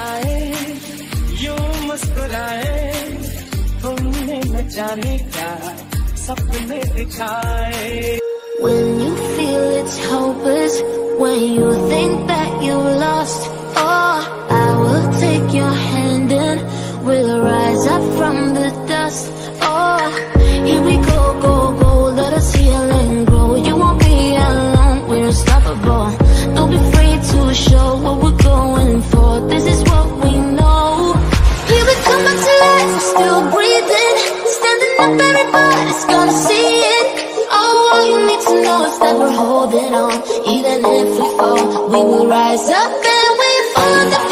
आए यू मुस्कुराए तुमने न जाने क्या सपने दिखाए When you feel it's hopeless, when you think that you lost oh, I will take your hand and we'll rise up from the dust. Oh, up, everybody's gonna see it. Oh, all you need to know is that we're holding on. Even if we fall, we will rise up and we fall.